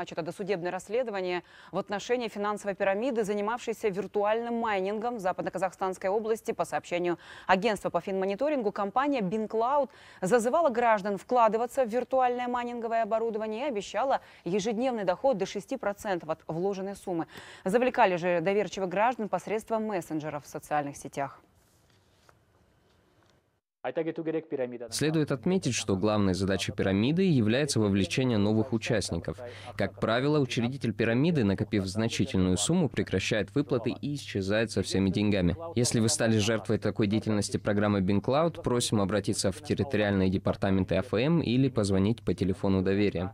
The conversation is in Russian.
Значит, это досудебное расследование в отношении финансовой пирамиды, занимавшейся виртуальным майнингом в Западно-Казахстанской области. По сообщению агентства по финмониторингу, компания BinCloud зазывала граждан вкладываться в виртуальное майнинговое оборудование и обещала ежедневный доход до 6% от вложенной суммы. Завлекали же доверчивых граждан посредством мессенджеров в социальных сетях. Следует отметить, что главной задачей пирамиды является вовлечение новых участников. Как правило, учредитель пирамиды, накопив значительную сумму, прекращает выплаты и исчезает со всеми деньгами. Если вы стали жертвой такой деятельности программы BinCloud, просим обратиться в территориальные департаменты АФМ или позвонить по телефону доверия.